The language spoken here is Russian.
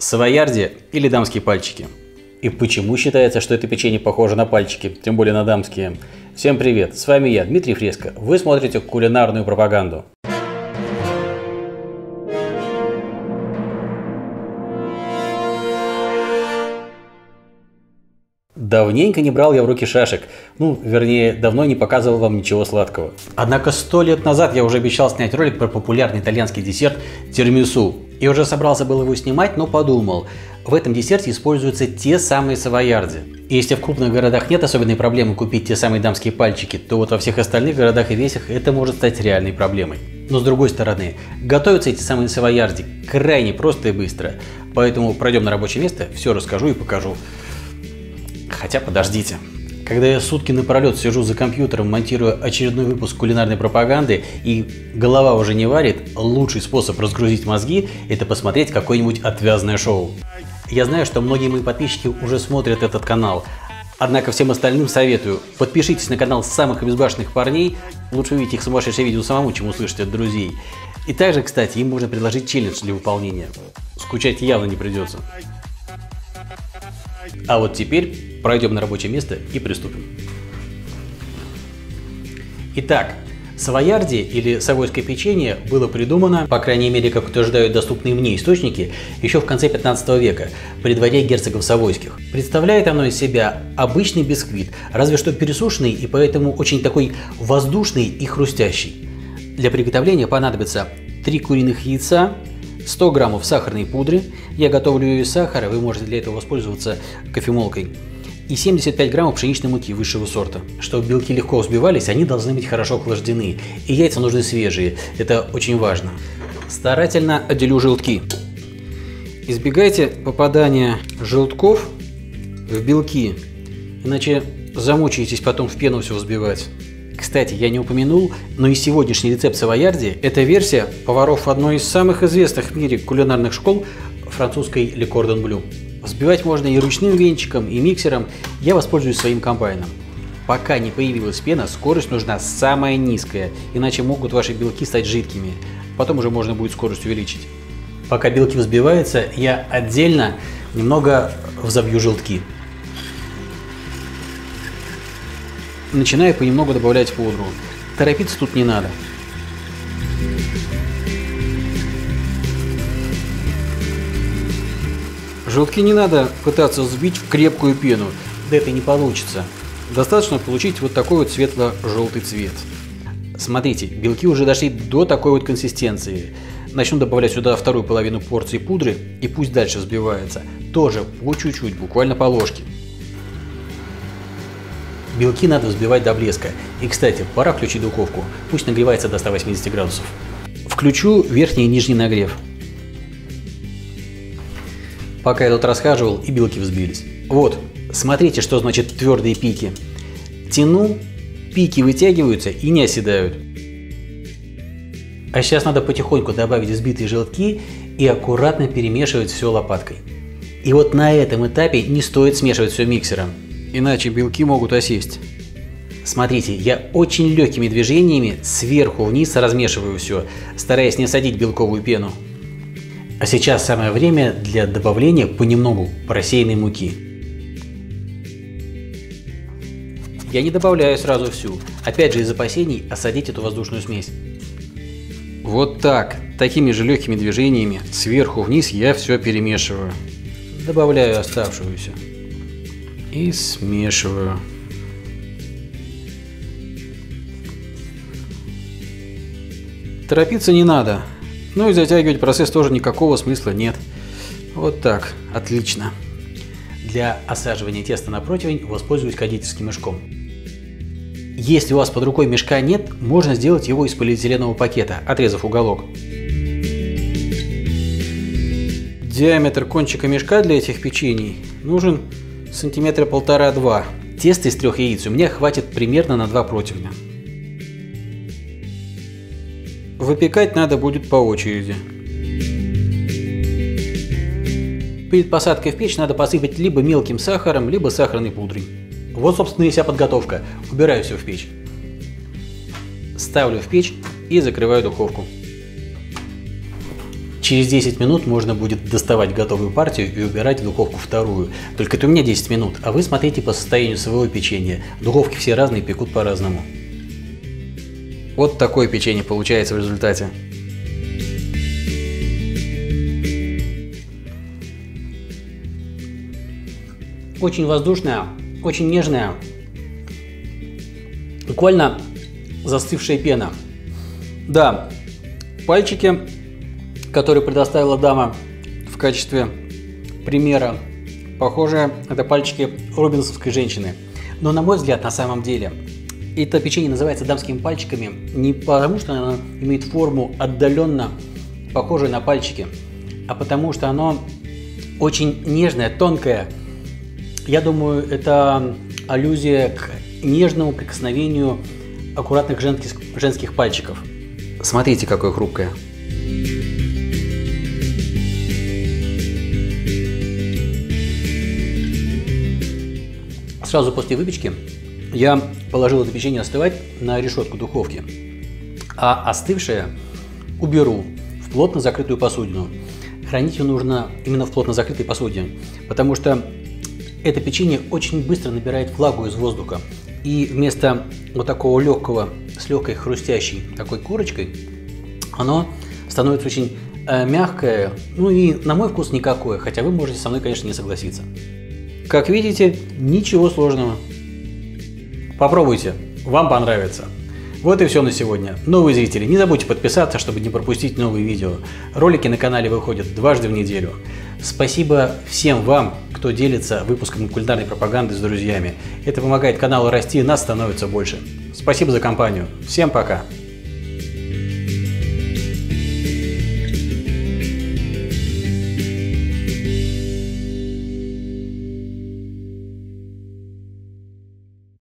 Савоярди или дамские пальчики? И почему считается, что это печенье похоже на пальчики, тем более на дамские? Всем привет, с вами я, Дмитрий Фреско. Вы смотрите кулинарную пропаганду. Давненько не брал я в руки шашек. Ну, вернее, давно не показывал вам ничего сладкого. Однако сто лет назад я уже обещал снять ролик про популярный итальянский десерт тирамису. И уже собрался был его снимать, но подумал, в этом десерте используются те самые савоярди. И если в крупных городах нет особенной проблемы купить те самые дамские пальчики, то вот во всех остальных городах и весях это может стать реальной проблемой. Но с другой стороны, готовятся эти самые савоярди крайне просто и быстро. Поэтому пройдем на рабочее место, все расскажу и покажу. Хотя подождите. Когда я сутки напролет сижу за компьютером, монтирую очередной выпуск кулинарной пропаганды и голова уже не варит, лучший способ разгрузить мозги – это посмотреть какое-нибудь отвязное шоу. Я знаю, что многие мои подписчики уже смотрят этот канал, Однако всем остальным советую, подпишитесь на канал самых безбашенных парней, лучше увидеть их сумасшедшее видео самому, чем услышать от друзей. И также, кстати, им можно предложить челлендж для выполнения. Скучать явно не придется. А вот теперь пройдем на рабочее место и приступим. Итак, Савоярди или савойское печенье было придумано, по крайней мере, как утверждают доступные мне источники, еще в конце 15 века, при дворе герцогов Савойских. Представляет оно из себя обычный бисквит, разве что пересушенный и поэтому очень такой воздушный и хрустящий. Для приготовления понадобится 3 куриных яйца, 100 граммов сахарной пудры, я готовлю ее из сахара, вы можете для этого воспользоваться кофемолкой, и 75 граммов пшеничной муки высшего сорта. Чтобы белки легко взбивались, они должны быть хорошо охлаждены. И яйца нужны свежие, это очень важно. Старательно отделю желтки. Избегайте попадания желтков в белки, иначе замучаетесь потом в пену все взбивать. Кстати, я не упомянул, но и сегодняшний рецепт савоярди – это версия поваров одной из самых известных в мире кулинарных школ французской Le Cordon Bleu. Взбивать можно и ручным венчиком, и миксером. Я воспользуюсь своим комбайном. Пока не появилась пена, скорость нужна самая низкая, иначе могут ваши белки стать жидкими. Потом уже можно будет скорость увеличить. Пока белки взбиваются, я отдельно немного взобью желтки. Начинаю понемногу добавлять пудру. Торопиться тут не надо. Желтки не надо пытаться взбить в крепкую пену, да это не получится. Достаточно получить вот такой вот светло-желтый цвет. Смотрите, белки уже дошли до такой вот консистенции. Начну добавлять сюда вторую половину порции пудры и пусть дальше взбивается. Тоже по чуть-чуть, буквально по ложке. Белки надо взбивать до блеска. И, кстати, пора включить духовку. Пусть нагревается до 180 градусов. Включу верхний и нижний нагрев. Пока я тут расхаживал, и белки взбились. Вот, смотрите, что значит твердые пики. Тяну, пики вытягиваются и не оседают. А сейчас надо потихоньку добавить взбитые желтки и аккуратно перемешивать все лопаткой. И вот на этом этапе не стоит смешивать все миксером, иначе белки могут осесть. Смотрите, я очень легкими движениями сверху вниз размешиваю все, стараясь не садить белковую пену. А сейчас самое время для добавления понемногу просеянной муки. Я не добавляю сразу всю, опять же из опасений осадить эту воздушную смесь. Вот так, такими же легкими движениями сверху вниз я все перемешиваю. Добавляю оставшуюся. И смешиваю. Торопиться не надо. Ну и затягивать процесс тоже никакого смысла нет. Вот так, отлично. Для осаживания теста на противень воспользуюсь кондитерским мешком. Если у вас под рукой мешка нет, можно сделать его из полиэтиленового пакета, отрезав уголок. Диаметр кончика мешка для этих печений нужен сантиметра полтора-два. Теста из трех яиц у меня хватит примерно на два противня. Выпекать надо будет по очереди. Перед посадкой в печь надо посыпать либо мелким сахаром, либо сахарной пудрой. Вот, собственно, и вся подготовка. Убираю все в печь. Ставлю в печь и закрываю духовку. Через 10 минут можно будет доставать готовую партию и убирать в духовку вторую. Только это у меня 10 минут, а вы смотрите по состоянию своего печенья. Духовки все разные, пекут по-разному. Вот такое печенье получается в результате. Очень воздушная, очень нежная, буквально застывшая пена. Да, пальчики, которые предоставила дама в качестве примера, похоже, это пальчики робинсовской женщины. Но на мой взгляд, на самом деле, это печенье называется дамскими пальчиками не потому, что оно имеет форму отдаленно похожую на пальчики, а потому что оно очень нежное, тонкое, я думаю, это аллюзия к нежному прикосновению аккуратных женских, женских пальчиков. Смотрите, какое хрупкое. Сразу после выпечки я положил это печенье остывать на решетку духовки, а остывшее уберу в плотно закрытую посудину. Хранить ее нужно именно в плотно закрытой посуде, потому что это печенье очень быстро набирает влагу из воздуха. И вместо вот такого легкого, с легкой хрустящей такой корочкой, оно становится очень э, мягкое, ну и на мой вкус никакое, хотя вы можете со мной, конечно, не согласиться. Как видите, ничего сложного. Попробуйте, вам понравится. Вот и все на сегодня. Новые зрители, не забудьте подписаться, чтобы не пропустить новые видео. Ролики на канале выходят дважды в неделю. Спасибо всем вам, кто делится выпуском кулинарной пропаганды с друзьями. Это помогает каналу расти, нас становится больше. Спасибо за компанию. Всем пока!